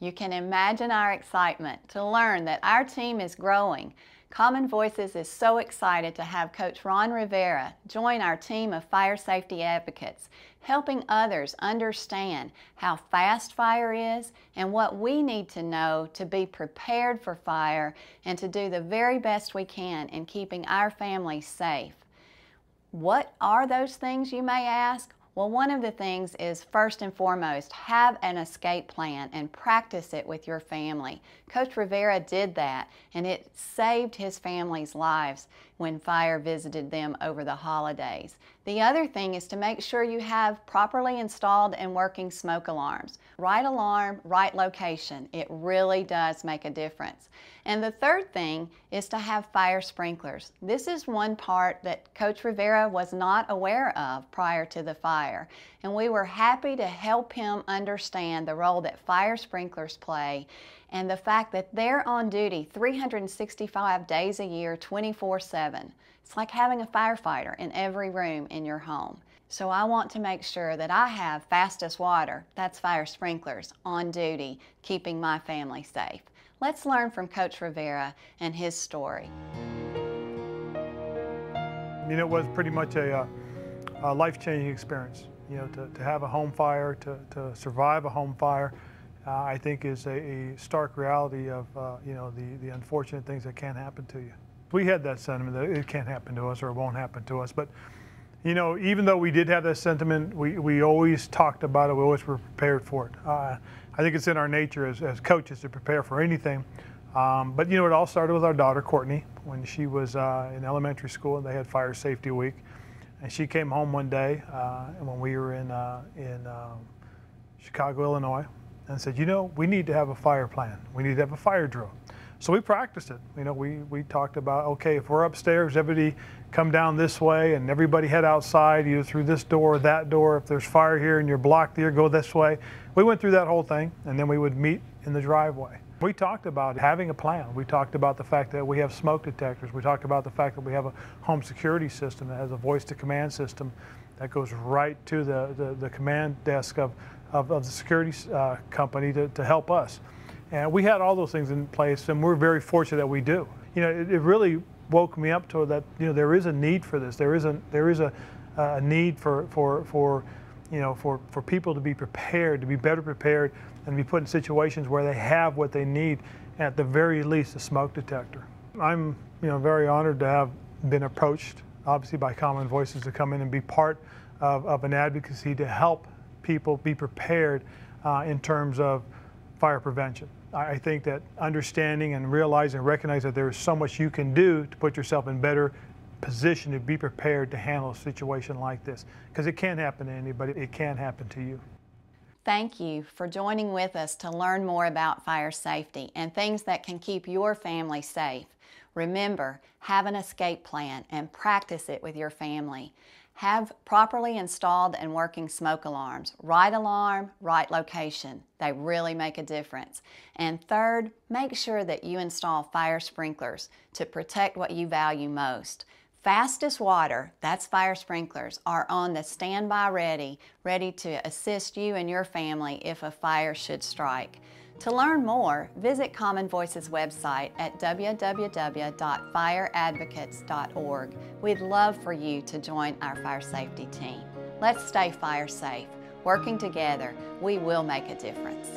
You can imagine our excitement to learn that our team is growing. Common Voices is so excited to have Coach Ron Rivera join our team of fire safety advocates, helping others understand how fast fire is and what we need to know to be prepared for fire and to do the very best we can in keeping our families safe. What are those things, you may ask? Well, one of the things is first and foremost, have an escape plan and practice it with your family. Coach Rivera did that and it saved his family's lives when fire visited them over the holidays. The other thing is to make sure you have properly installed and working smoke alarms. Right alarm, right location. It really does make a difference. And the third thing is to have fire sprinklers. This is one part that Coach Rivera was not aware of prior to the fire. And we were happy to help him understand the role that fire sprinklers play and the fact that they're on duty 365 days a year, 24 7. It's like having a firefighter in every room in your home. So I want to make sure that I have fastest water, that's fire sprinklers, on duty, keeping my family safe. Let's learn from Coach Rivera and his story. I mean, it was pretty much a, uh, a life-changing experience. You know, to, to have a home fire, to, to survive a home fire, uh, I think is a, a stark reality of, uh, you know, the, the unfortunate things that can happen to you. We had that sentiment that it can't happen to us or it won't happen to us, but you know, even though we did have that sentiment, we, we always talked about it, we always were prepared for it. Uh, I think it's in our nature as, as coaches to prepare for anything. Um, but you know, it all started with our daughter, Courtney, when she was uh, in elementary school and they had fire safety week. And she came home one day uh, when we were in, uh, in um, Chicago, Illinois, and said, you know, we need to have a fire plan. We need to have a fire drill. So we practiced it. You know, we, we talked about, okay, if we're upstairs, everybody come down this way and everybody head outside, either through this door or that door. If there's fire here and you're blocked here, go this way. We went through that whole thing and then we would meet in the driveway. We talked about having a plan. We talked about the fact that we have smoke detectors. We talked about the fact that we have a home security system that has a voice to command system that goes right to the, the, the command desk of, of, of the security uh, company to, to help us. And we had all those things in place, and we're very fortunate that we do. You know, it, it really woke me up to that. You know, there is a need for this. There is a there is a, a need for for for you know for for people to be prepared, to be better prepared, and be put in situations where they have what they need. At the very least, a smoke detector. I'm you know very honored to have been approached, obviously by Common Voices, to come in and be part of, of an advocacy to help people be prepared uh, in terms of fire prevention. I think that understanding and realizing and recognizing that there is so much you can do to put yourself in better position to be prepared to handle a situation like this. Because it can happen to anybody, it can happen to you. Thank you for joining with us to learn more about fire safety and things that can keep your family safe. Remember, have an escape plan and practice it with your family. Have properly installed and working smoke alarms. Right alarm, right location. They really make a difference. And third, make sure that you install fire sprinklers to protect what you value most. Fastest water, that's fire sprinklers, are on the standby ready, ready to assist you and your family if a fire should strike. To learn more, visit Common Voice's website at www.fireadvocates.org. We'd love for you to join our fire safety team. Let's stay fire safe. Working together, we will make a difference.